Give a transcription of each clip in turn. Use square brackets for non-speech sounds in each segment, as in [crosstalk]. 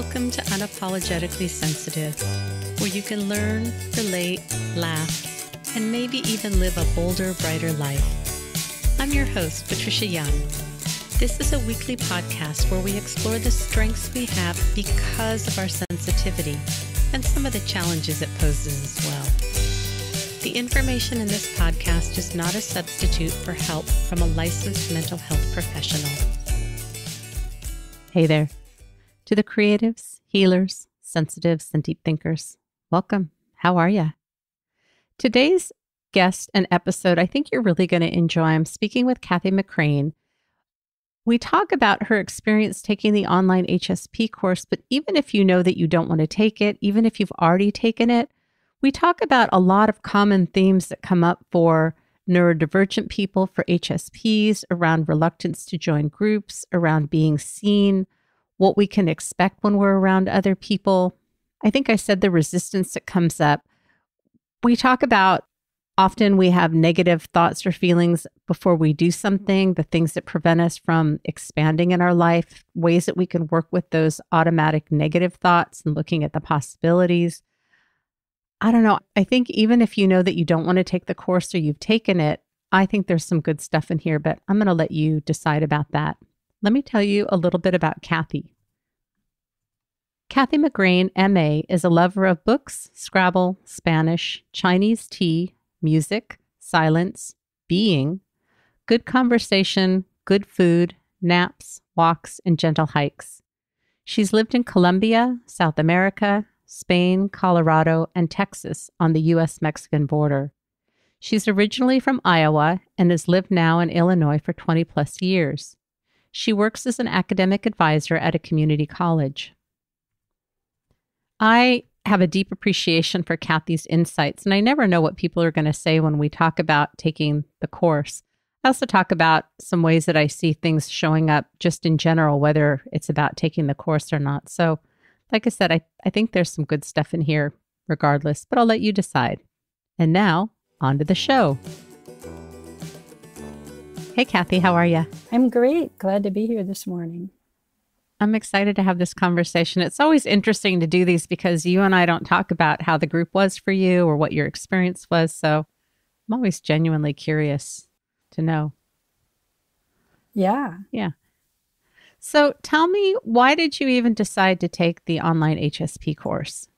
Welcome to Unapologetically Sensitive, where you can learn, relate, laugh, and maybe even live a bolder, brighter life. I'm your host, Patricia Young. This is a weekly podcast where we explore the strengths we have because of our sensitivity and some of the challenges it poses as well. The information in this podcast is not a substitute for help from a licensed mental health professional. Hey there. To the creatives, healers, sensitives, and deep thinkers, welcome. How are you? Today's guest and episode, I think you're really going to enjoy. I'm speaking with Kathy McGrane. We talk about her experience taking the online HSP course, but even if you know that you don't want to take it, even if you've already taken it, we talk about a lot of common themes that come up for neurodivergent people, for HSPs, around reluctance to join groups, around being seen, what we can expect when we're around other people. I think I said the resistance that comes up. We talk about Often we have negative thoughts or feelings before we do something, the things that prevent us from expanding in our life, ways that we can work with those automatic negative thoughts and looking at the possibilities. I don't know. I think even if you know that you don't want to take the course or you've taken it, I think there's some good stuff in here, but I'm going to let you decide about that. Let me tell you a little bit about Kathy. Kathy McGrane, MA, is a lover of books, Scrabble, Spanish, Chinese tea, music, silence, being, good conversation, good food, naps, walks, and gentle hikes. She's lived in Colombia, South America, Spain, Colorado, and Texas on the U.S. Mexican border. She's originally from Iowa and has lived now in Illinois for 20 plus years. She works as an academic advisor at a community college. I have a deep appreciation for Kathy's insights. And I never know what people are going to say when we talk about taking the course. I also talk about some ways that I see things showing up just in general, whether it's about taking the course or not. So, like I said, I, I think there's some good stuff in here regardless, but I'll let you decide. And now, on to the show. Hey, Kathy, how are you? I'm great. Glad to be here this morning. I'm excited to have this conversation. It's always interesting to do these because you and I don't talk about how the group was for you or what your experience was. So I'm always genuinely curious to know. Yeah. Yeah. So tell me, why did you even decide to take the online HSP course?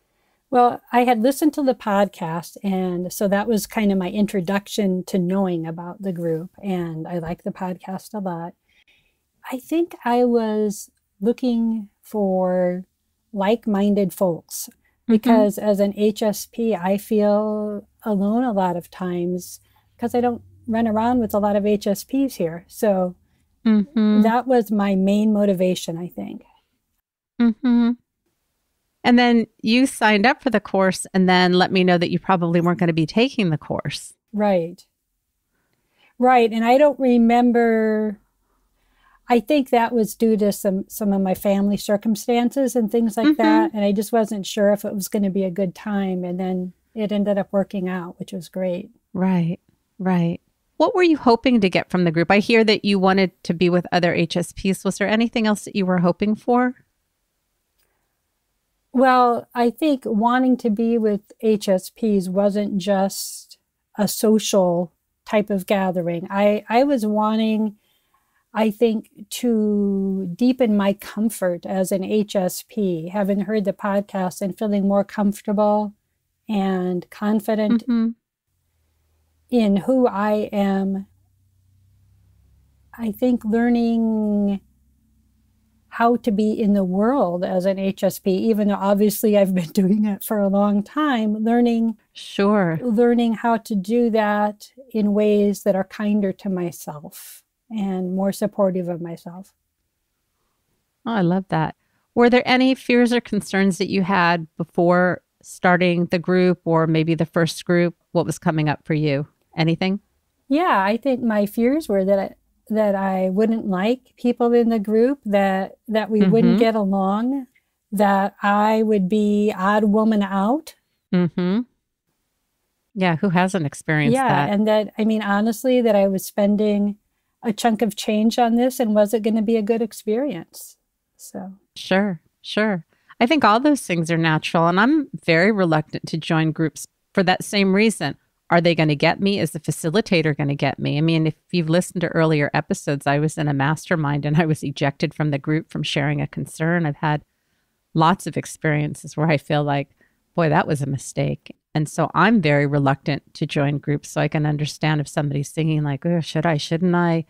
Well, I had listened to the podcast, and so that was kind of my introduction to knowing about the group. And I like the podcast a lot. I think I was looking for like minded folks mm-hmm. because mm-hmm. as an HSP, I feel alone a lot of times because I don't run around with a lot of HSPs here. So mm-hmm. that was my main motivation, I think. Mm-hmm. And then you signed up for the course and then let me know that you probably weren't going to be taking the course. Right. Right. And I don't remember I think that was due to some some of my family circumstances and things like mm-hmm. that, and I just wasn't sure if it was going to be a good time. And then it ended up working out, which was great. Right, right. What were you hoping to get from the group? I hear that you wanted to be with other HSPs. Was there anything else that you were hoping for? Well, I think wanting to be with HSPs wasn't just a social type of gathering. I, I was wanting I think to deepen my comfort as an HSP, having heard the podcast and feeling more comfortable and confident mm-hmm. in who I am, I think learning how to be in the world as an HSP, even though obviously I've been [laughs] doing it for a long time, learning sure learning how to do that in ways that are kinder to myself and more supportive of myself. Oh, I love that. Were there any fears or concerns that you had before starting the group or maybe the first group? What was coming up for you? Anything? Yeah, I think my fears were that that I wouldn't like people in the group, that that we mm-hmm. wouldn't get along, that I would be odd woman out. Mm -hmm. Yeah, who hasn't experienced yeah, that? and that I mean honestly that I was spending a chunk of change on this and was it going to be a good experience so sure sure I think all those things are natural. And I'm very reluctant to join groups for that same reason. Are they going to get me? Is the facilitator going to get me? I mean, if you've listened to earlier episodes, I was in a mastermind and I was ejected from the group from sharing a concern. I've had lots of experiences where I feel like, boy, that was a mistake. And so I'm very reluctant to join groups so I can understand if somebody's thinking, like, oh, should I, shouldn't I?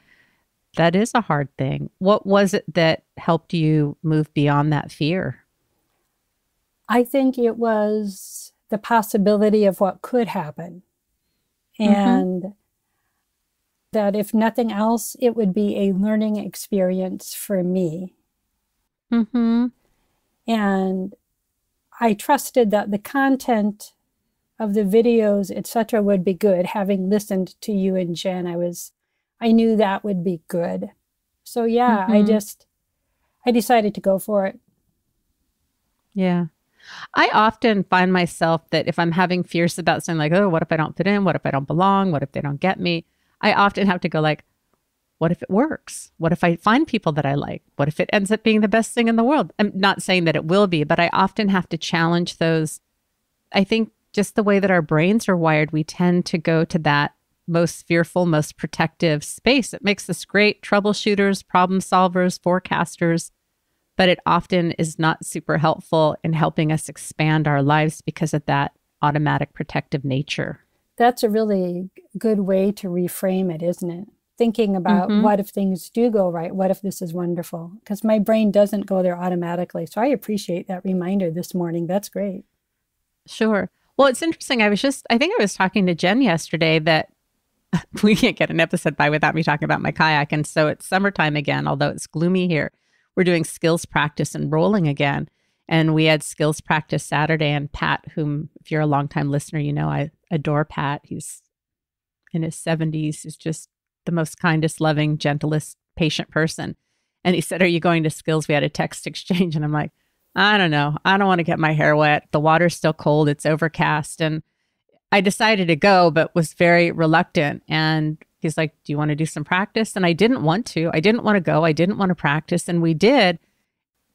That is a hard thing. What was it that helped you move beyond that fear? I think it was the possibility of what could happen. Mm-hmm. And mm-hmm. that if nothing else, it would be a learning experience for me. Mm-hmm. And I trusted that the content of the videos, etc., would be good. Having listened to you and Jen, I was, I knew that would be good. So yeah, mm-hmm. I just, I decided to go for it. Yeah. I often find myself that if I'm having fears about something like, oh, what if I don't fit in? What if I don't belong? What if they don't get me? I often have to go like, what if it works? What if I find people that I like? What if it ends up being the best thing in the world? I'm not saying that it will be, but I often have to challenge those. I think just the way that our brains are wired, we tend to go to that most fearful, most protective space. It makes us great troubleshooters, problem solvers, forecasters, but it often is not super helpful in helping us expand our lives because of that automatic protective nature. That's a really good way to reframe it, isn't it? Thinking about mm-hmm. what if things do go right? What if this is wonderful? Because my brain doesn't go there automatically. So I appreciate that reminder this morning. That's great. Sure. Well, it's interesting. I was just, I think I was talking to Jen yesterday that [laughs] we can't get an episode by without me talking about my kayak. And so it's summertime again, although it's gloomy here. We're doing skills practice and rolling again. And we had skills practice Saturday. And Pat, whom, if you're a longtime listener, you know I adore Pat. He's in his 70s, he's just the most kindest, loving, gentlest, patient person. And he said, Are you going to skills? We had a text [laughs] exchange. And I'm like, I don't know. I don't want to get my hair wet. The water's still cold. It's overcast. And I decided to go, but was very reluctant. And he's like, Do you want to do some practice? And I didn't want to. I didn't want to go. I didn't want to practice. And we did.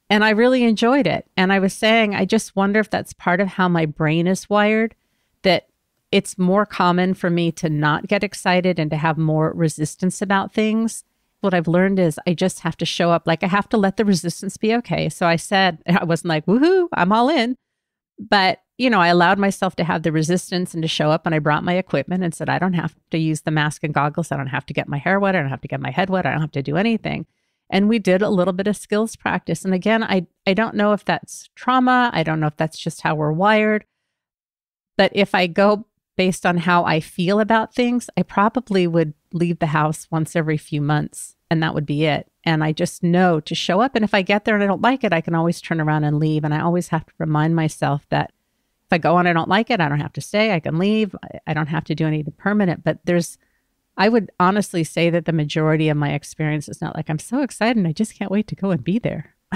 And I really enjoyed it. And I was saying, I just wonder if that's part of how my brain is wired, that it's more common for me to not get excited and to have more resistance about things what I've learned is I just have to show up. Like I have to let the resistance be okay. So I said, [laughs] I wasn't like, woohoo, I'm all in. But, you know, I allowed myself to have the resistance and to show up. And I brought my equipment and said, I don't have to use the mask and goggles. I don't have to get my hair wet. I don't have to get my head wet. I don't have to do anything. And we did a little bit of skills practice. And again, I, I don't know if that's trauma. I don't know if that's just how we're wired. But if I go based on how I feel about things, I probably would leave the house once every few months and that would be it. And I just know to show up. And if I get there and I don't like it, I can always turn around and leave. And I always have to remind myself that if I go and I don't like it, I don't have to stay. I can leave. I don't have to do anything permanent. But there's, I would honestly say that the majority of my experience is not like I'm so excited and I just can't wait to go and be there. [laughs]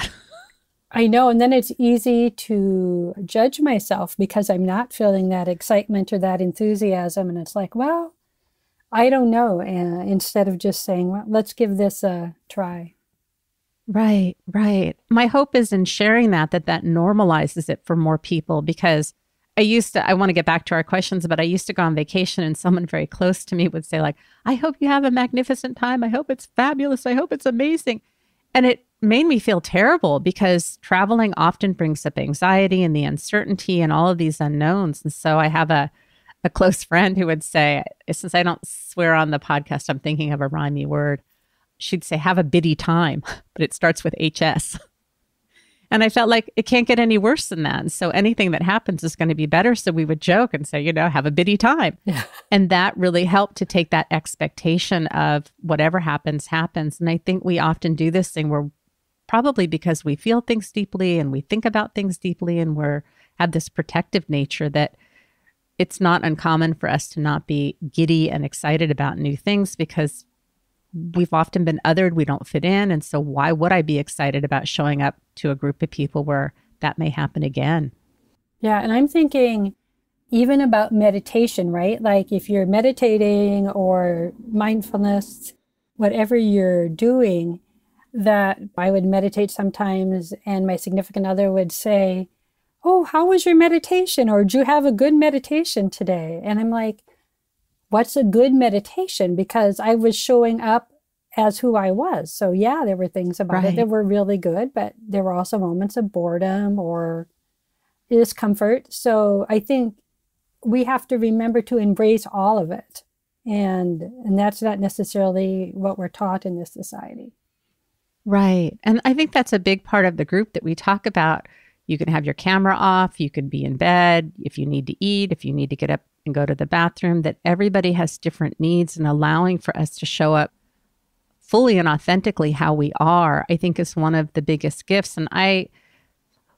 I know. And then it's easy to judge myself because I'm not feeling that excitement or that enthusiasm. And it's like, well, I don't know. Uh, instead of just saying, well, let's give this a try. Right, right. My hope is in sharing that, that that normalizes it for more people because I used to, I want to get back to our questions, but I used to go on vacation and someone very close to me would say, like, I hope you have a magnificent time. I hope it's fabulous. I hope it's amazing. And it made me feel terrible because traveling often brings up anxiety and the uncertainty and all of these unknowns. And so I have a, a close friend who would say, since I don't swear on the podcast, I'm thinking of a rhymey word. She'd say, have a biddy time, [laughs] but it starts with HS. And I felt like it can't get any worse than that. And so anything that happens is going to be better. So we would joke and say, you know, have a biddy time. Yeah. And that really helped to take that expectation of whatever happens, happens. And I think we often do this thing where probably because we feel things deeply and we think about things deeply and we're have this protective nature that it's not uncommon for us to not be giddy and excited about new things because we've often been othered, we don't fit in. And so, why would I be excited about showing up to a group of people where that may happen again? Yeah. And I'm thinking even about meditation, right? Like if you're meditating or mindfulness, whatever you're doing, that I would meditate sometimes, and my significant other would say, Oh, how was your meditation? Or, Did you have a good meditation today? And I'm like, What's a good meditation? Because I was showing up as who I was. So, yeah, there were things about right. it that were really good, but there were also moments of boredom or discomfort. So, I think we have to remember to embrace all of it. And, and that's not necessarily what we're taught in this society. Right. And I think that's a big part of the group that we talk about. You can have your camera off, you can be in bed if you need to eat, if you need to get up and go to the bathroom, that everybody has different needs and allowing for us to show up fully and authentically how we are, I think is one of the biggest gifts. And I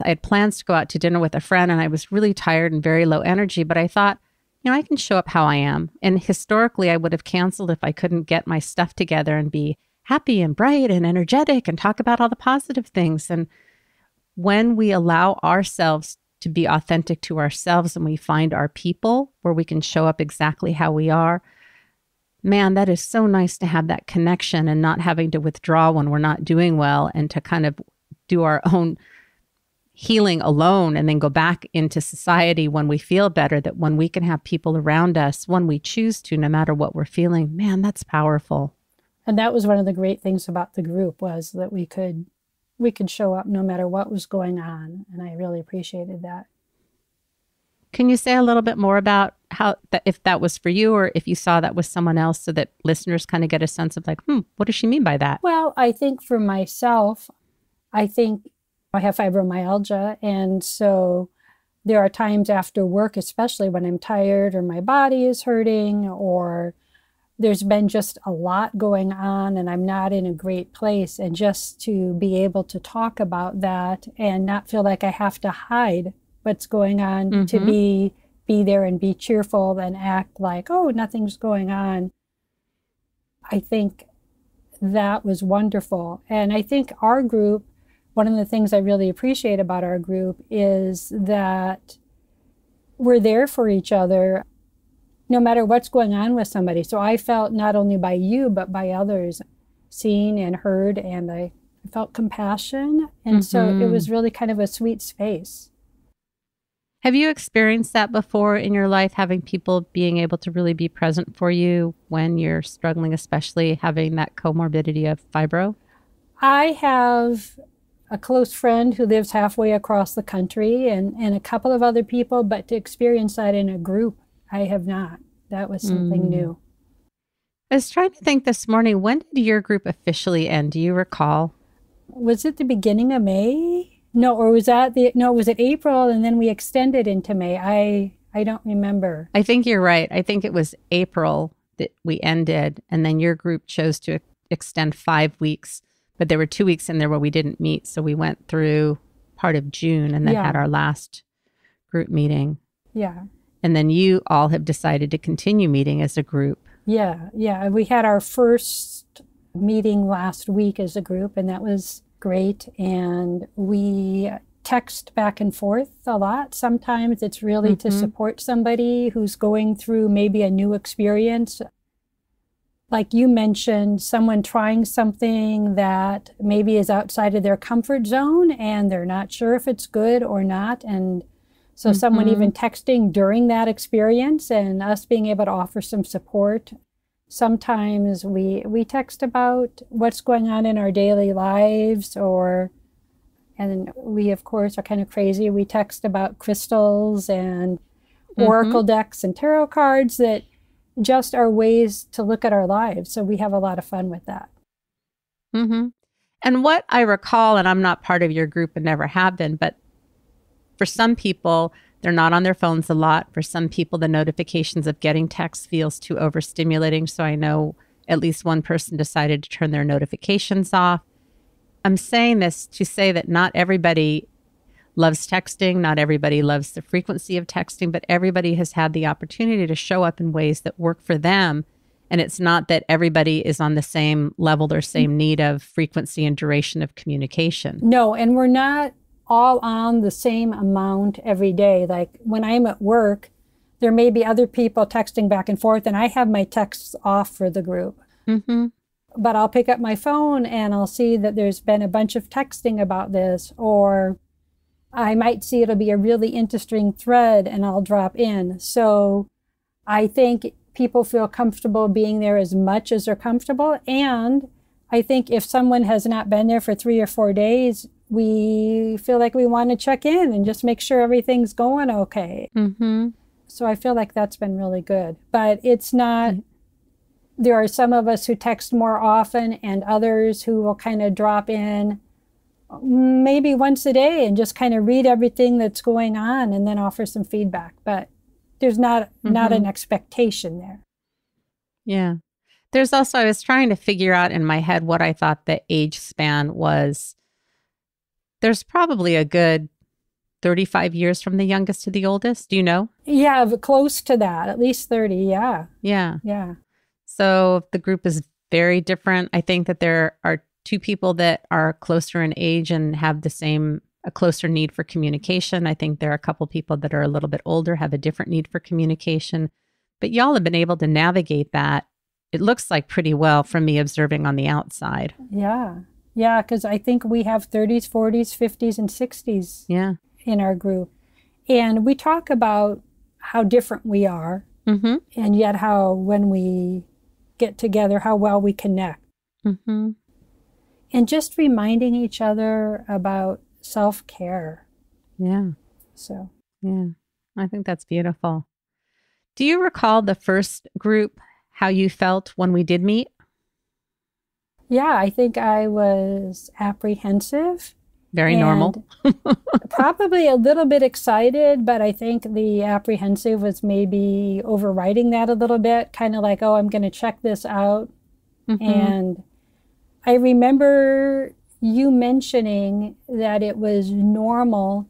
I had plans to go out to dinner with a friend and I was really tired and very low energy, but I thought, you know, I can show up how I am. And historically I would have canceled if I couldn't get my stuff together and be happy and bright and energetic and talk about all the positive things. And when we allow ourselves to be authentic to ourselves and we find our people where we can show up exactly how we are, man, that is so nice to have that connection and not having to withdraw when we're not doing well and to kind of do our own healing alone and then go back into society when we feel better. That when we can have people around us when we choose to, no matter what we're feeling, man, that's powerful and that was one of the great things about the group was that we could we could show up no matter what was going on and i really appreciated that. Can you say a little bit more about how that if that was for you or if you saw that with someone else so that listeners kind of get a sense of like hmm what does she mean by that? Well i think for myself i think i have fibromyalgia and so there are times after work especially when i'm tired or my body is hurting or there's been just a lot going on and I'm not in a great place. And just to be able to talk about that and not feel like I have to hide what's going on, mm-hmm. to be be there and be cheerful and act like, oh, nothing's going on. I think that was wonderful. And I think our group, one of the things I really appreciate about our group is that we're there for each other no matter what's going on with somebody. So I felt not only by you, but by others seen and heard, and I felt compassion. And mm-hmm. so it mm-hmm. was really kind of a sweet space. Have you experienced that before in your life, having people being able to really be present for you when you're struggling, especially having that comorbidity of fibro? I have a close friend who lives halfway across the country and, and a couple of other people, but to experience that in a group I have not. That was something mm. new. I was trying to think this morning, when did your group officially end? Do you recall? Was it the beginning of May? No, or was that the no, was it April and then we extended into May? I I don't remember. I think you're right. I think it was April that we ended and then your group chose to extend 5 weeks, but there were 2 weeks in there where we didn't meet, so we went through part of June and then yeah. had our last group meeting. Yeah. And then you all have decided to continue meeting as a group. Yeah, yeah. We had our first meeting last week as a group, and that was great. And we text back and forth a lot. Sometimes it's really mm-hmm. to support somebody who's going through maybe a new experience. Like you mentioned, someone trying something that maybe is outside of their comfort zone and they're not sure if it's good or not. And so mm-hmm. someone even texting during that experience and us being able to offer some support. Sometimes we we text about what's going on in our daily lives or and we of course are kind of crazy. We text about crystals and mm-hmm. oracle decks and tarot cards that just are ways to look at our lives. So we have a lot of fun with that. Mm-hmm. And what I recall, and I'm not part of your group and never have been, but for some people, they're not on their phones a lot. For some people, the notifications of getting text feels too overstimulating. So I know at least one person decided to turn their notifications off. I'm saying this to say that not everybody loves texting, not everybody loves the frequency of texting, but everybody has had the opportunity to show up in ways that work for them. And it's not that everybody is on the same level or same mm-hmm. need of frequency and duration of communication. No, and we're not all on the same amount every day. Like when I'm at work, there may be other people texting back and forth, and I have my texts off for the group. Mm-hmm. but I'll pick up my phone and I'll see that there's been a bunch of texting about this, or I might see it'll be a really interesting thread and I'll drop in. So I think people feel comfortable being there as much as they're comfortable. And I think if someone has not been there for three or four days, we feel like we want to check in and just make sure everything's going okay. Mm-hmm. So I feel like that's been really good. But it's not, there are some of us who text more often and others who will kind of drop in maybe once a day and just kind of read everything that's going on and then offer some feedback. But there's not mm-hmm. not an expectation there. Yeah. There's also I was trying to figure out in my head what I thought the age span was. There's probably a good 35 years from the youngest to the oldest. Do you know? Yeah, close to that, at least 30. Yeah. Yeah. Yeah. So the group is very different. I think that there are two people that are closer in age and have the same a closer need for communication. I think there are a couple people that are a little bit older have a different need for communication. But y'all have been able to navigate that. It looks like pretty well from me observing on the outside. Yeah. Yeah, because I think we have 30s, 40s, 50s, and 60s. Yeah in our group. And we talk about how different we are, mm-hmm. and yet how, when we get together, how well we connect. Mm-hmm. And just reminding each other about self care. Yeah. So, yeah, I think that's beautiful. Do you recall the first group, how you felt when we did meet? Yeah, I think I was apprehensive very normal. probably a little bit excited, but I think the apprehensive was maybe overriding that a little bit, kind of like, oh, I'm going to check this out. Mm-hmm. And I remember you mentioning that it was normal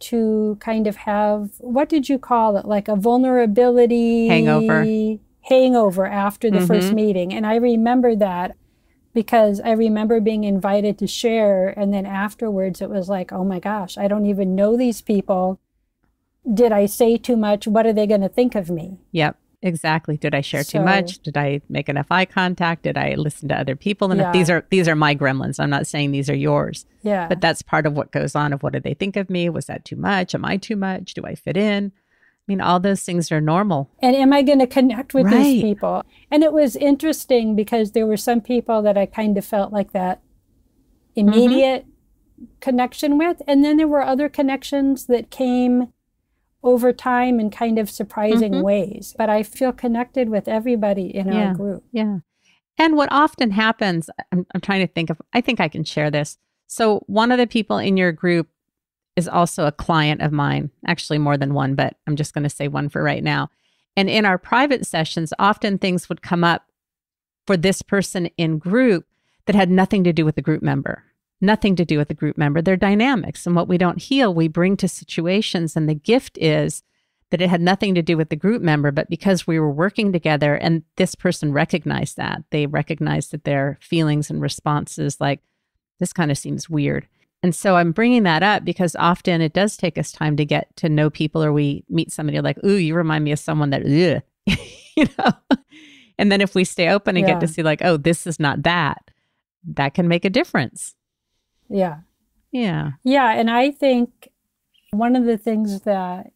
to kind of have what did you call it like a vulnerability hangover hangover after the mm-hmm. first meeting and i remember that because I remember being invited to share. And then afterwards, it was like, oh my gosh, I don't even know these people. Did I say too much? What are they going to think of me? Yep. Exactly. Did I share so, too much? Did I make enough eye contact? Did I listen to other people? And yeah. these are these are my gremlins. I'm not saying these are yours. Yeah. But that's part of what goes on of what did they think of me? Was that too much? Am I too much? Do I fit in? I mean, all those things are normal. And am I going to connect with right. these people? And it was interesting because there were some people that I kind of felt like that immediate mm-hmm. connection with. And then there were other connections that came over time in kind of surprising mm-hmm. ways. But I feel connected with everybody in yeah. our group. Yeah. And what often happens, I'm, I'm trying to think of, I think I can share this. So, one of the people in your group is also a client of mine, actually more than one, but I'm just going to say one for right now. And in our private sessions, often things would come up for this person in group that had nothing to do with the group member, nothing to do with the group member. They're dynamics. And what we don't heal, we bring to situations. And the gift is that it had nothing to do with the group member, but because we were working together and this person recognized that, they recognized that their feelings and responses, like, this kind of seems weird. And so I'm bringing that up because often it does take us time to get to know people or we meet somebody like, ooh, you remind me of someone that, [laughs] you know? and then if we stay open and yeah. get to see like, oh, this is not that, that can make a difference. Yeah. Yeah. Yeah. And I think one of the things that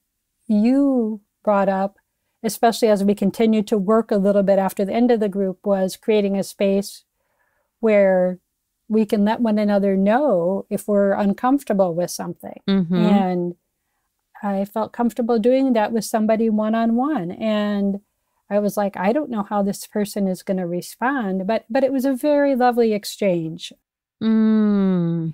you brought up, especially as we continued to work a little bit after the end of the group, was creating a space where we can let one another know if we're uncomfortable with something. Mm-hmm. And I felt comfortable doing that with somebody one on one. And I was like, I don't know how this person is going to respond, but but it was a very lovely exchange. Mm.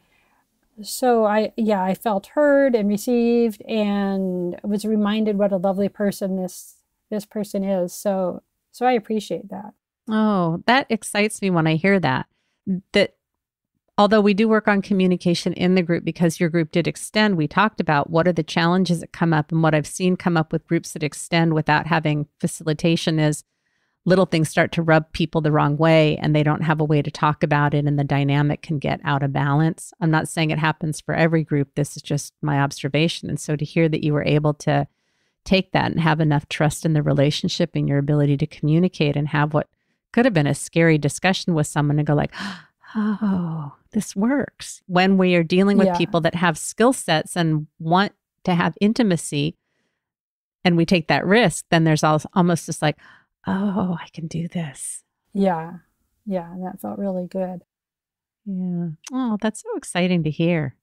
So I yeah, I felt heard and received and was reminded what a lovely person this this person is. So so I appreciate that. Oh, that excites me when I hear that. That Although we do work on communication in the group because your group did extend, we talked about what are the challenges that come up. And what I've seen come up with groups that extend without having facilitation is little things start to rub people the wrong way and they don't have a way to talk about it and the dynamic can get out of balance. I'm not saying it happens for every group. This is just my observation. And so to hear that you were able to take that and have enough trust in the relationship and your ability to communicate and have what could have been a scary discussion with someone to go like, [gasps] ah, oh, this works. When we are dealing with Yeah. people that have skill sets and want to have intimacy and we take that risk, then there's al- almost just like, oh, I can do this. Yeah. Yeah. And that felt really good. Yeah. Oh, that's so exciting to hear.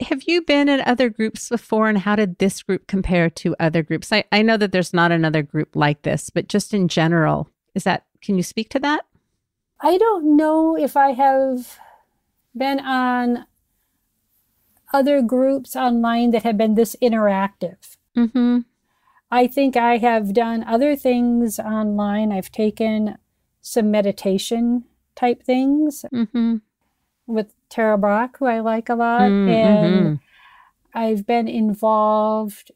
Have you been in other groups before and how did this group compare to other groups? I, I know that there's not another group like this, but just in general, is that, can you speak to that? I don't know if I have been on other groups online that have been this interactive. Mm-hmm. I think I have done other things online. I've taken some meditation type things Mm-hmm. with Tara Brach, who I like a lot. Mm, And. I've been involved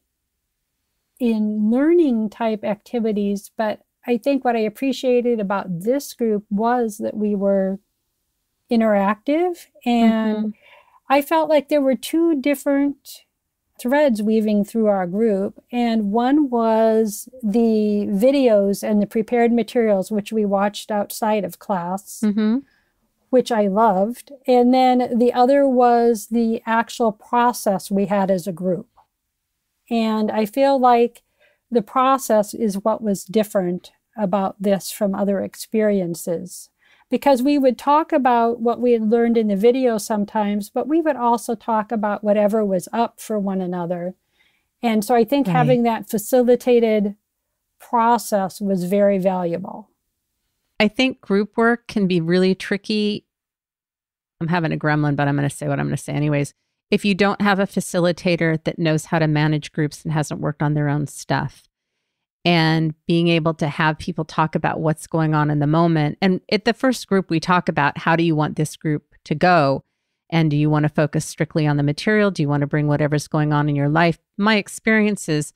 in learning type activities, but I think what I appreciated about this group was that we were interactive and I felt like there were two different threads weaving through our group and one was the videos and the prepared materials which we watched outside of class Mm-hmm. which I loved. And then the other was the actual process we had as a group. And I feel like the process is what was different about this from other experiences. Because we would talk about what we had learned in the video sometimes, but we would also talk about whatever was up for one another. And so I think Right. having that facilitated process was very valuable. I think group work can be really tricky. I'm having a gremlin, but I'm going to say what I'm going to say anyways. If you don't have a facilitator that knows how to manage groups and hasn't worked on their own stuff, and being able to have people talk about what's going on in the moment. And at the first group, we talk about how do you want this group to go? And do you want to focus strictly on the material? Do you want to bring whatever's going on in your life? My experience is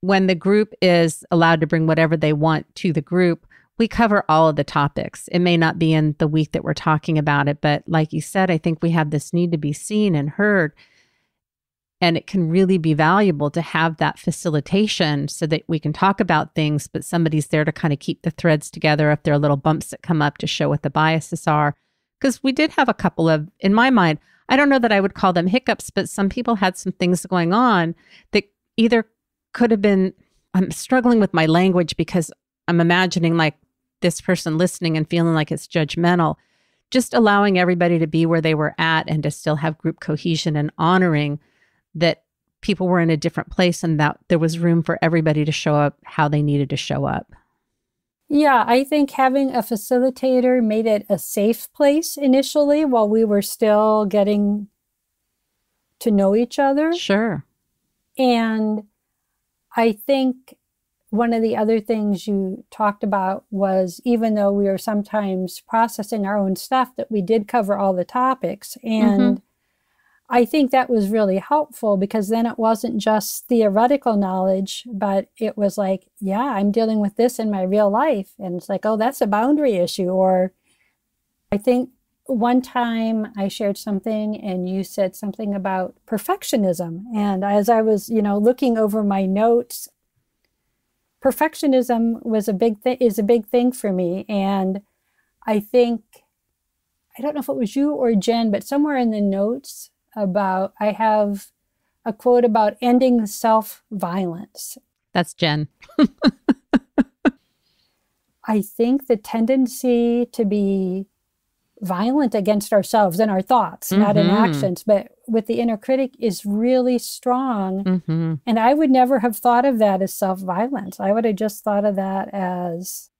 when the group is allowed to bring whatever they want to the group, we cover all of the topics. It may not be in the week that we're talking about it, but like you said, I think we have this need to be seen and heard. And it can really be valuable to have that facilitation so that we can talk about things, but somebody's there to kind of keep the threads together if there are little bumps that come up to show what the biases are. Because we did have a couple of, in my mind, I don't know that I would call them hiccups, but some people had some things going on that either could have been, I'm struggling with my language because I'm imagining like this person listening and feeling like it's judgmental. Just allowing everybody to be where they were at and to still have group cohesion and honoring that people were in a different place and that there was room for everybody to show up how they needed to show up. Yeah, I think having a facilitator made it a safe place initially while we were still getting to know each other. Sure. And I think one of the other things you talked about was even though we were sometimes processing our own stuff, that we did cover all the topics. Mm-hmm. And I think that was really helpful because then it wasn't just theoretical knowledge, but it was like, yeah, I'm dealing with this in my real life. And it's like, oh, that's a boundary issue. Or I think one time I shared something and you said something about perfectionism. And as I was, you know, looking over my notes, perfectionism was a big thing is a big thing for me. And I think I don't know if it was you or Jen, but somewhere in the notes about I have a quote about ending self violence. That's Jen. [laughs] I think the tendency to be violent against ourselves and our thoughts, not in Mhm. actions, but with the inner critic is really strong. Mm-hmm. And I would never have thought of that as self violence. I would have just thought of that as,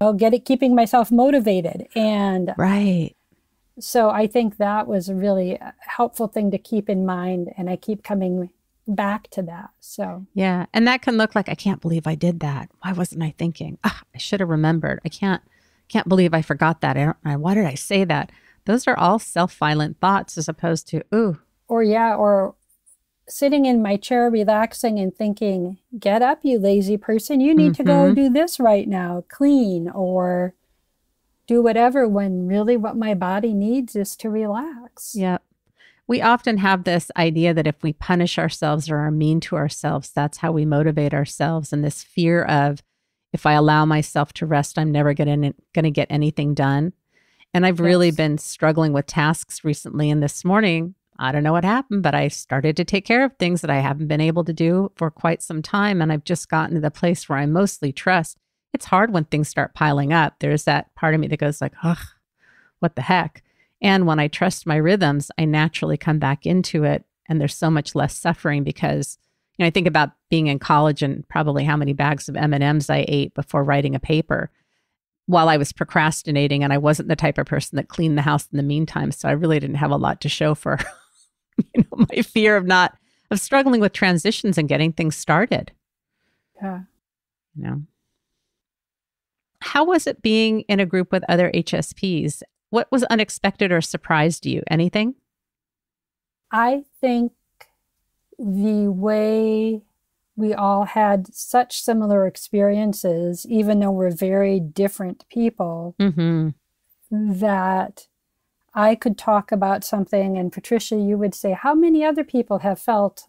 oh, get it, keeping myself motivated. And Right. so I think that was a really helpful thing to keep in mind. And I keep coming back to that. So, Yeah. And that can look like, I can't believe I did that. Why wasn't I thinking? Ah, I should have remembered. I can't, can't believe I forgot that. I don't, I, why did I say that? Those are all self violent thoughts as opposed to, ooh, or yeah, or sitting in my chair relaxing and thinking, get up, you lazy person. You need to go Mhm. do this right now, clean or do whatever when really what my body needs is to relax. Yep. We often have this idea that if we punish ourselves or are mean to ourselves, that's how we motivate ourselves. And this fear of if I allow myself to rest, I'm never going to get anything done. And I've really been struggling with tasks recently. And this morning, I don't know what happened, but I started to take care of things that I haven't been able to do for quite some time. And I've just gotten to the place where I mostly trust. It's hard when things start piling up. There's that part of me that goes like, ugh, what the heck? And when I trust my rhythms, I naturally come back into it. And there's so much less suffering because, you know, I think about being in college and probably how many bags of M&Ms I ate before writing a paper while I was procrastinating and I wasn't the type of person that cleaned the house in the meantime. So I really didn't have a lot to show for [laughs] you know my fear of not of struggling with transitions and getting things started. Yeah. You know. How was it being in a group with other HSPs? What was unexpected or surprised you? Anything? I think the way we all had such similar experiences, even though we're very different people, Mm-hmm. that I could talk about something, and Patricia, you would say, How many other people have felt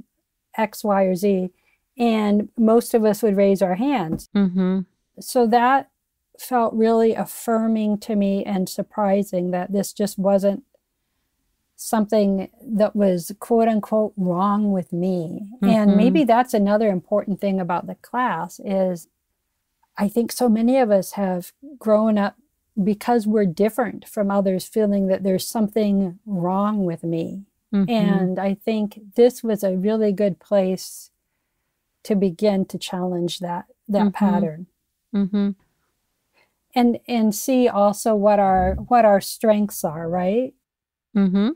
X, Y, or Z? And most of us would raise our hands. Mm-hmm. So that felt really affirming to me and surprising that this just wasn't something that was quote unquote wrong with me. And Mhm. maybe that's another important thing about the class is I think so many of us have grown up because we're different from others feeling that there's something wrong with me. Mm-hmm. And I think this was a really good place to begin to challenge that that Mhm. pattern mm-hmm. and and see also what our what our strengths are right Mm-hmm.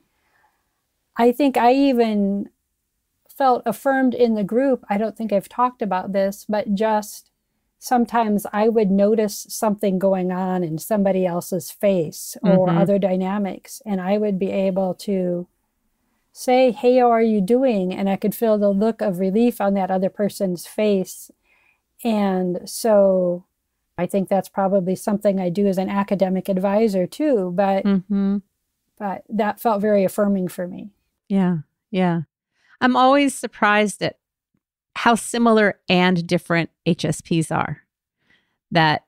I think i even felt affirmed in the group i don't think i've talked about this but just sometimes i would notice something going on in somebody else's face or Mhm. other dynamics and i would be able to say hey how are you doing and i could feel the look of relief on that other person's face and so i think that's probably something i do as an academic advisor too but Mm-hmm. but that felt very affirming for me Yeah. Yeah. I'm always surprised at how similar and different HSPs are. That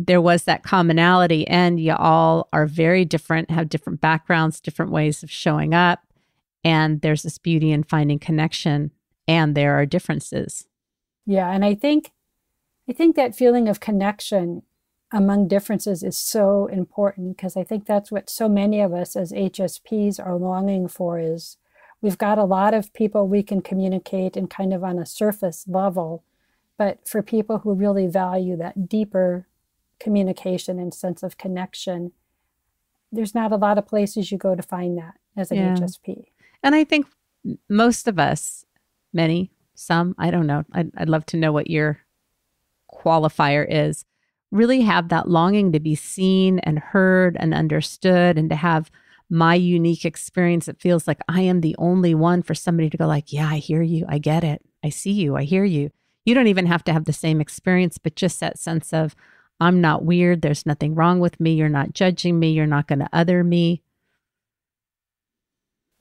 there was that commonality, and you all are very different, have different backgrounds, different ways of showing up. And there's this beauty in finding connection, and there are differences. Yeah, and I think I think that feeling of connection among differences is so important because I think that's what so many of us as HSPs are longing for is we've got a lot of people we can communicate and kind of on a surface level, but for people who really value that deeper communication and sense of connection, there's not a lot of places you go to find that as an Yeah. HSP. And I think most of us, many, some, I don't know, I'd, I'd love to know what your qualifier is, really have that longing to be seen and heard and understood and to have my unique experience. It feels like I am the only one for somebody to go like, yeah, I hear you. I get it. I see you. I hear you. You don't even have to have the same experience, but just that sense of, I'm not weird. There's nothing wrong with me. You're not judging me. You're not going to other me.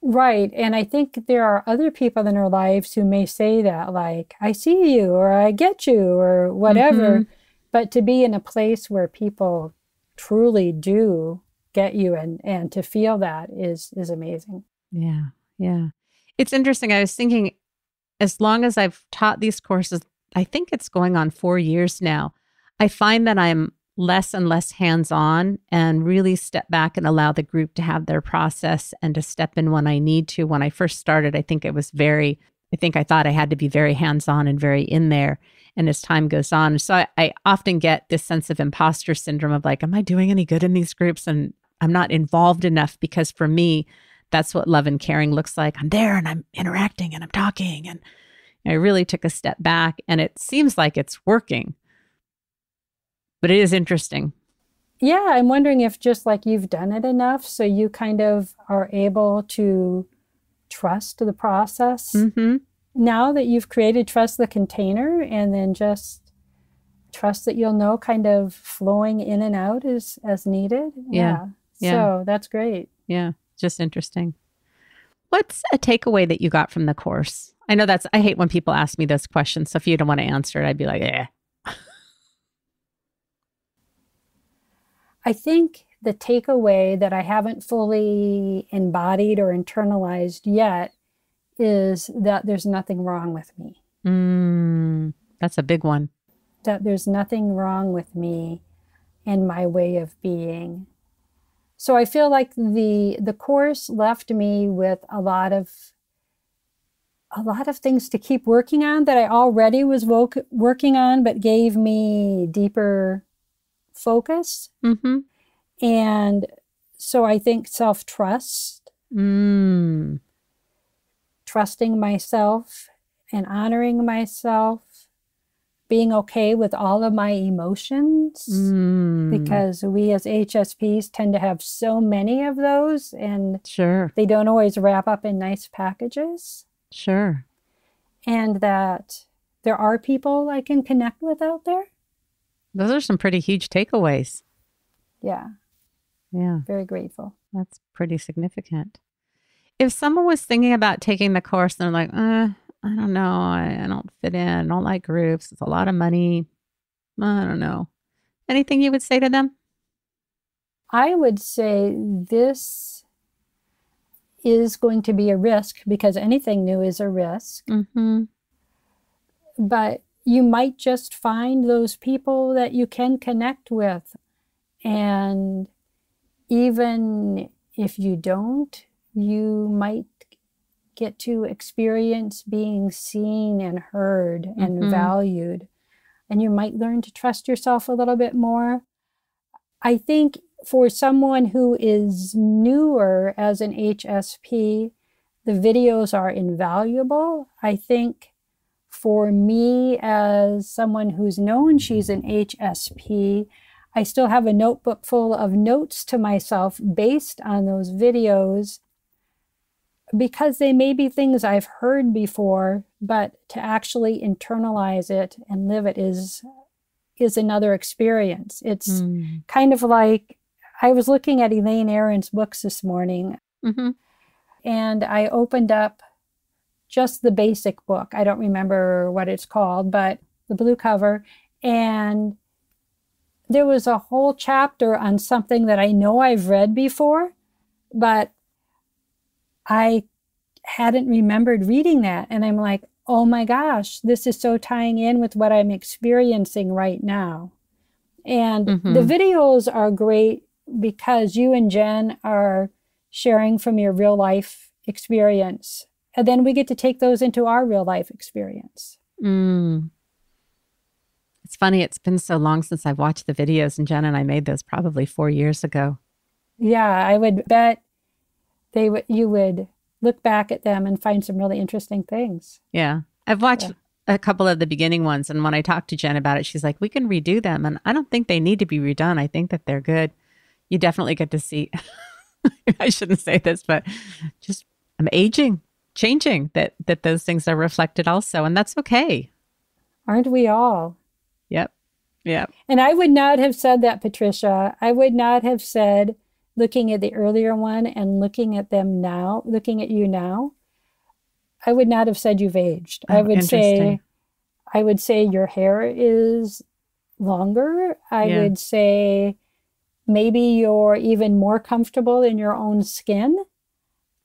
Right. And I think there are other people in our lives who may say that, like, I see you, or I get you, or whatever. Mhm. But to be in a place where people truly do get you and, and to feel that is is amazing. Yeah. Yeah. It's interesting. I was thinking, as long as I've taught these courses, I think it's going on four years now. I find that I'm less and less hands on and really step back and allow the group to have their process and to step in when I need to. When I first started, I think it was very, I think I thought I had to be very hands on and very in there. And as time goes on, so I, I often get this sense of imposter syndrome of like, am I doing any good in these groups? And I'm not involved enough because for me, that's what love and caring looks like. I'm there and I'm interacting and I'm talking. And I really took a step back and it seems like it's working. But it is interesting. Yeah, I'm wondering if just like you've done it enough so you kind of are able to trust the process. Mm-hmm. Now that you've created trust the container and then just trust that you'll know kind of flowing in and out as as needed. Yeah, yeah. So that's great. Yeah, just interesting. What's a takeaway that you got from the course? I know that's, I hate when people ask me those questions. So if you don't want to answer it, I'd be like, eh. I think the takeaway that I haven't fully embodied or internalized yet is that there's nothing wrong with me. Mm, that's a big one. That there's nothing wrong with me and my way of being. So I feel like the the course left me with a lot of a lot of things to keep working on that I already was working on, but gave me deeper focus. Mm-hmm. And so I think self trust, mm. Trusting myself and honoring myself, being okay with all of my emotions, mm. because we as HSPs tend to have so many of those and sure. they don't always wrap up in nice packages. Sure. And that there are people I can connect with out there. Those are some pretty huge takeaways. Yeah. Yeah. Very grateful. That's pretty significant. If someone was thinking about taking the course and they're like, uh, I don't know, I, I don't fit in, I don't like groups, it's a lot of money. I don't know. Anything you would say to them? I would say this is going to be a risk because anything new is a risk. Mm-hmm. But you might just find those people that you can connect with. And even if you don't, you might get to experience being seen and heard and Mhm. valued. And you might learn to trust yourself a little bit more. I think for someone who is newer as an HSP, the videos are invaluable. I think for me, as someone who's known she's an HSP, I still have a notebook full of notes to myself based on those videos because they may be things I've heard before, but to actually internalize it and live it is is another experience. It's Mm. kind of like I was looking at Elaine Aron's books this morning Mm-hmm. and I opened up just the basic book. I don't remember what it's called, but the blue cover. And there was a whole chapter on something that I know I've read before, but I hadn't remembered reading that. And I'm like, oh my gosh, this is so tying in with what I'm experiencing right now. And Mhm. the videos are great because you and Jen are sharing from your real life experience. And then we get to take those into our real life experience. Mm. It's funny, it's been so long since I've watched the videos, and Jen and I made those probably four years ago. Yeah, I would bet they would you would look back at them and find some really interesting things. Yeah. I've watched Yeah. a couple of the beginning ones, and when I talked to Jen about it, she's like, we can redo them. And I don't think they need to be redone. I think that they're good. You definitely get to see, [laughs] I shouldn't say this, but just I'm aging, changing, that, that those things are reflected also. And that's okay. Aren't we all? Yep. Yep. And I would not have said that, Patricia. I would not have said, looking at the earlier one and looking at them now, looking at you now, I would not have said you've aged. I Oh, would say. I would say your hair is longer. I Yeah. would say maybe you're even more comfortable in your own skin.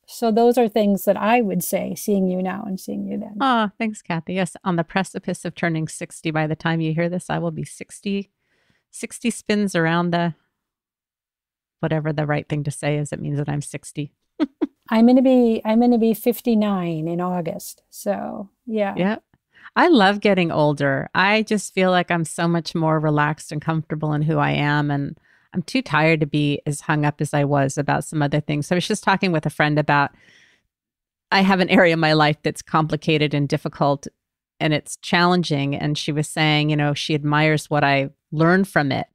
So those are things that I would say, seeing you now and seeing you then. Oh, thanks, Kathy. Yes, on the precipice of turning 60. By the time you hear this, I will be 60, 60 spins around the whatever the right thing to say is. It means that I'm 60. [laughs] I'm gonna be I'm gonna be 59 in August. So yeah. Yep. I love getting older. I just feel like I'm so much more relaxed and comfortable in who I am. And I'm too tired to be as hung up as I was about some other things. So I was just talking with a friend about I have an area of my life that's complicated and difficult and it's challenging. And she was saying, you know, she admires what I learned from it.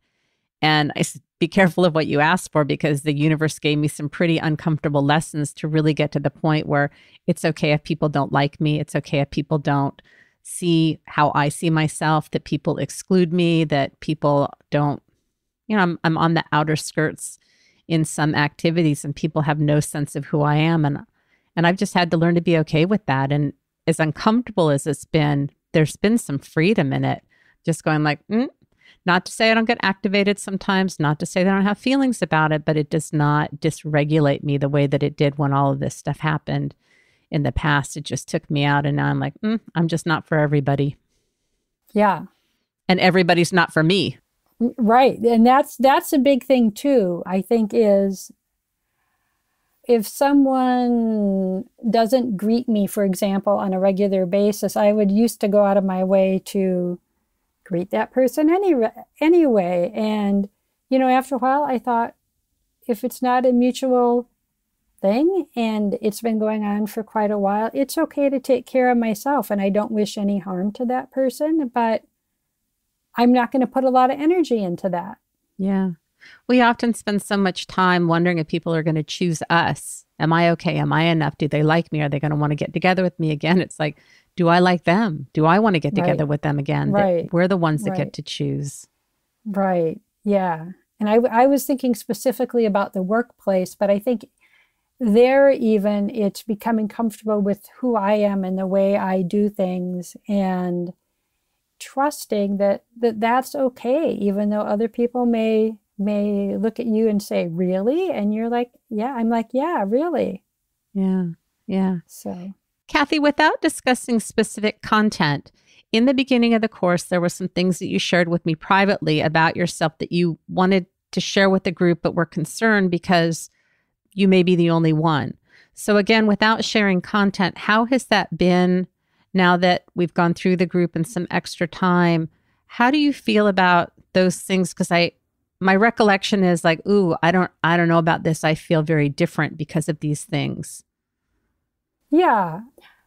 And I said, be careful of what you ask for because the universe gave me some pretty uncomfortable lessons to really get to the point where it's okay if people don't like me. It's okay if people don't see how I see myself, that people exclude me, that people don't, you know, I'm, I'm on the outer skirts in some activities and people have no sense of who I am. And, and I've just had to learn to be okay with that. And as uncomfortable as it's been, there's been some freedom in it. Just going like, mm, Not to say I don't get activated sometimes, not to say that I don't have feelings about it, but it does not dysregulate me the way that it did when all of this stuff happened in the past. It just took me out. And now I'm like, mm, I'm just not for everybody. Yeah. And everybody's not for me. Right. And that's that's a big thing too, I think is if someone doesn't greet me, for example, on a regular basis, I would used to go out of my way to greet that person any, anyway. And, you know, after a while, I thought, if it's not a mutual thing and it's been going on for quite a while, it's okay to take care of myself. And I don't wish any harm to that person, but I'm not going to put a lot of energy into that. Yeah. We often spend so much time wondering if people are going to choose us. Am I okay? Am I enough? Do they like me? Are they going to want to get together with me again? It's like, do I like them? Do I want to get together right. with them again? Right. We're the ones that right. get to choose. Right. Yeah. And I, I was thinking specifically about the workplace, but I think there even it's becoming comfortable with who I am and the way I do things and trusting that, that that's okay, even though other people may may look at you and say, Really? And you're like, Yeah. I'm like, Yeah, really. Yeah. Yeah. So, Kathy, without discussing specific content, in the beginning of the course, there were some things that you shared with me privately about yourself that you wanted to share with the group, but were concerned because you may be the only one. So, again, without sharing content, how has that been now that we've gone through the group and some extra time? How do you feel about those things? Because I, my recollection is like, ooh, I don't I don't know about this. I feel very different because of these things. Yeah.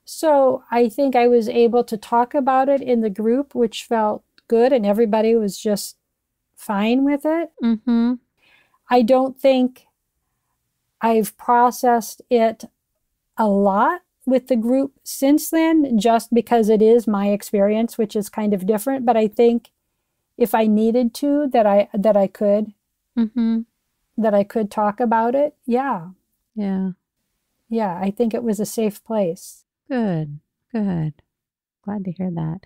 So I think I was able to talk about it in the group, which felt good, and everybody was just fine with it. Mm-hmm. I don't think I've processed it a lot with the group since then, just because it is my experience, which is kind of different. But I think if I needed to, that I that I could, mm-hmm. that I could talk about it. Yeah, yeah, yeah. I think it was a safe place. Good, good. Glad to hear that.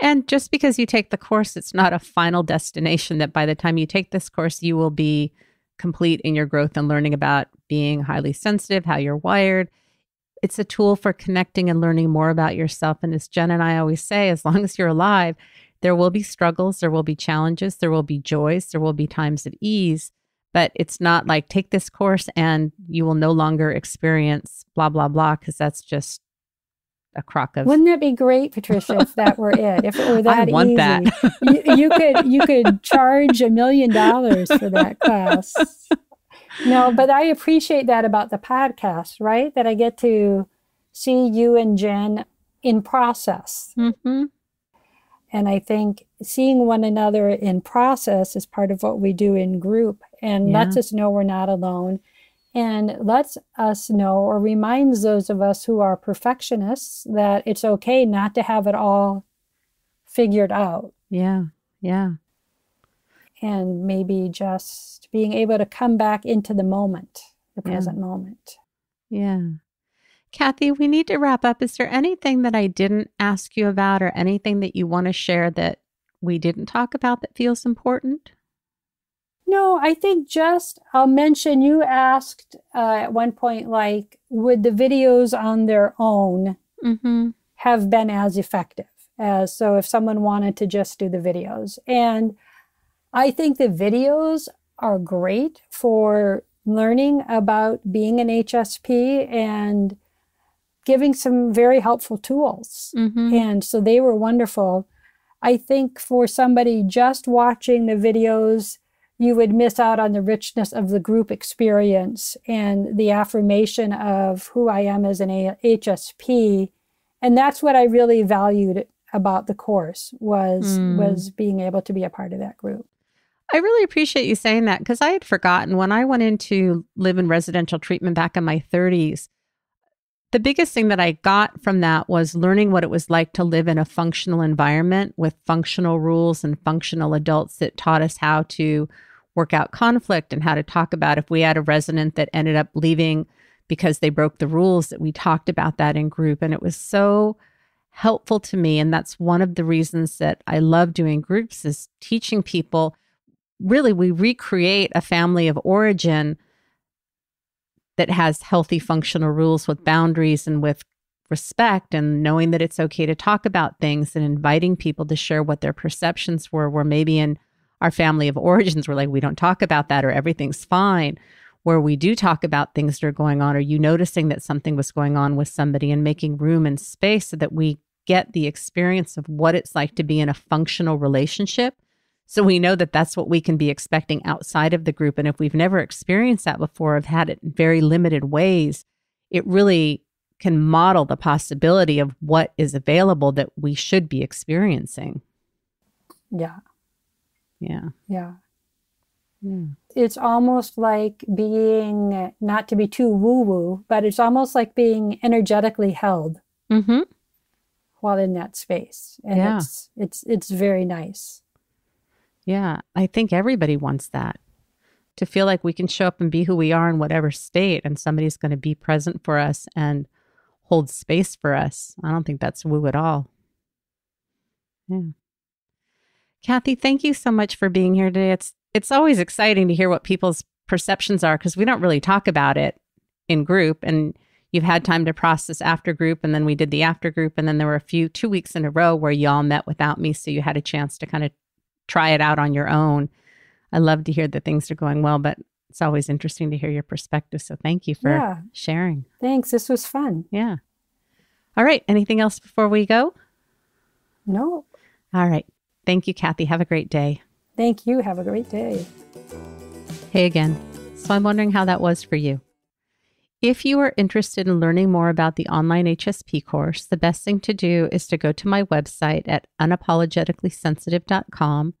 And just because you take the course, it's not a final destination. That by the time you take this course, you will be complete in your growth and learning about being highly sensitive, how you're wired. It's a tool for connecting and learning more about yourself. And as Jen and I always say, as long as you're alive, there will be struggles, there will be challenges, there will be joys, there will be times of ease, but it's not like take this course and you will no longer experience blah, blah, blah, because that's just a crock of. Wouldn't that be great, Patricia, if that were it? If it were [laughs] that I want easy, that. you, you could you could charge a million dollars for that class. No, but I appreciate that about the podcast, right? That I get to see you and Jen in process. Mm-hmm. And I think seeing one another in process is part of what we do in group and Yeah. lets us know we're not alone and lets us know or reminds those of us who are perfectionists that it's okay not to have it all figured out Yeah, yeah, and maybe just being able to come back into the moment, the Yeah. present moment. yeah. Kathy, we need to wrap up. Is there anything that I didn't ask you about or anything that you want to share that we didn't talk about that feels important? No, I think just I'll mention you asked uh, at one point, like, would the videos on their own Mm-hmm. have been as effective as so if someone wanted to just do the videos? And I think the videos are great for learning about being an HSP and giving some very helpful tools. Mm-hmm. And so they were wonderful. I think for somebody just watching the videos, you would miss out on the richness of the group experience and the affirmation of who I am as an A- HSP. And that's what I really valued about the course was Mm. was being able to be a part of that group. I really appreciate you saying that because I had forgotten when I went into live in residential treatment back in my 30s. The biggest thing that I got from that was learning what it was like to live in a functional environment with functional rules and functional adults that taught us how to work out conflict and how to talk about if we had a resident that ended up leaving because they broke the rules that we talked about that in group and it was so helpful to me. And that's one of the reasons that I love doing groups is teaching people. Really, we recreate a family of origin that has healthy functional rules with boundaries and with respect and knowing that it's okay to talk about things and inviting people to share what their perceptions were, where maybe in our family of origins, we're like, we don't talk about that or everything's fine. Where we do talk about things that are going on, or you noticing that something was going on with somebody and making room and space so that we get the experience of what it's like to be in a functional relationship. So we know that that's what we can be expecting outside of the group. And if we've never experienced that before, have had it in very limited ways, it really can model the possibility of what is available that we should be experiencing. Yeah. Yeah. Yeah. Yeah. It's almost like being, not to be too woo woo, but it's almost like being energetically held mm-hmm. while in that space. And Yeah. it's, it's, it's very nice. Yeah. I think everybody wants that to feel like we can show up and be who we are in whatever state and somebody's going to be present for us and hold space for us. I don't think that's woo at all. Yeah. Kathy, thank you so much for being here today. It's it's always exciting to hear what people's perceptions are because we don't really talk about it in group and you've had time to process after group and then we did the after group and then there were a few two weeks in a row where y'all met without me so you had a chance to kind of try it out on your own. I love to hear that things are going well, but it's always interesting to hear your perspective. So thank you for Yeah. sharing. Thanks. This was fun. Yeah. All right. Anything else before we go? No, All right. Thank you, Kathy. Have a great day. thank you. Have a great day. Hey again. So I'm wondering how that was for you. If you are interested in learning more about the online HSP course, the best thing to do is to go to my website at unapologeticallysensitive.com.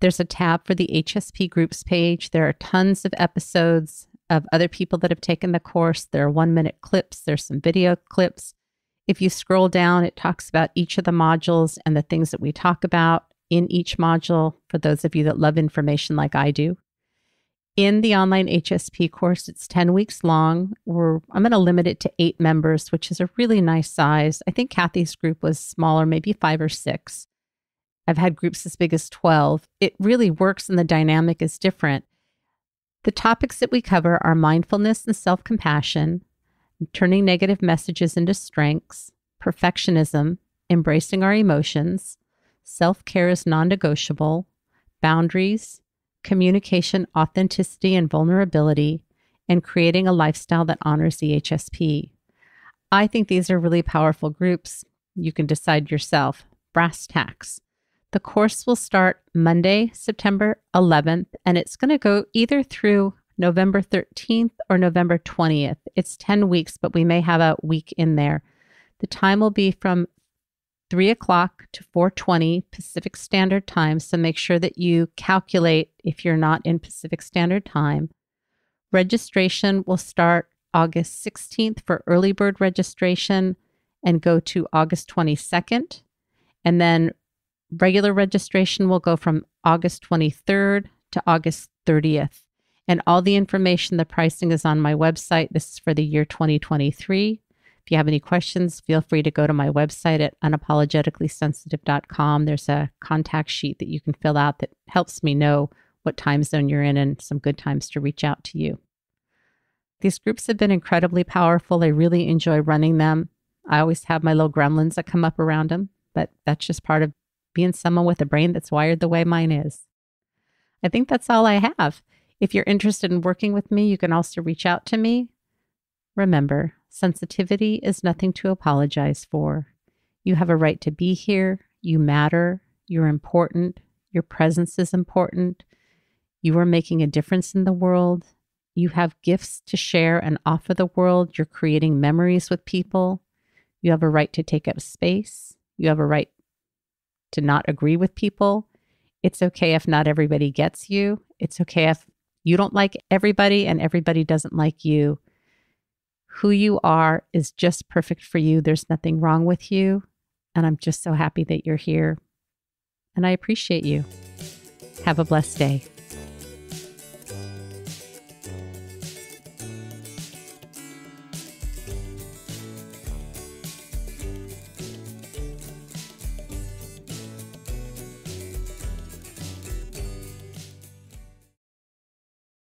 There's a tab for the HSP groups page. There are tons of episodes of other people that have taken the course. There are one minute clips, there's some video clips. If you scroll down, it talks about each of the modules and the things that we talk about in each module for those of you that love information like I do. In the online HSP course, it's 10 weeks long. We're, I'm going to limit it to eight members, which is a really nice size. I think Kathy's group was smaller, maybe five or six. I've had groups as big as 12. It really works and the dynamic is different. The topics that we cover are mindfulness and self compassion, turning negative messages into strengths, perfectionism, embracing our emotions, self care is non negotiable, boundaries, communication, authenticity, and vulnerability, and creating a lifestyle that honors the HSP. I think these are really powerful groups. You can decide yourself. Brass tacks. The course will start Monday, September 11th, and it's going to go either through November 13th or November 20th. It's 10 weeks, but we may have a week in there. The time will be from 3 o'clock to 4.20 pacific standard time. So make sure that you calculate if you're not in pacific standard time. Registration will start august 16th for early bird registration and go to august 22nd and then regular registration will go from august 23rd to august 30th and all the information the pricing is on my website. This is for the year 2023 if you have any questions, feel free to go to my website at unapologeticallysensitive.com. There's a contact sheet that you can fill out that helps me know what time zone you're in and some good times to reach out to you. These groups have been incredibly powerful. I really enjoy running them. I always have my little gremlins that come up around them, but that's just part of being someone with a brain that's wired the way mine is. I think that's all I have. If you're interested in working with me, you can also reach out to me. Remember, sensitivity is nothing to apologize for. You have a right to be here. You matter. You're important. Your presence is important. You are making a difference in the world. You have gifts to share and offer the world. You're creating memories with people. You have a right to take up space. You have a right to not agree with people. It's okay if not everybody gets you. It's okay if you don't like everybody and everybody doesn't like you. Who you are is just perfect for you. There's nothing wrong with you. And I'm just so happy that you're here. And I appreciate you. Have a blessed day.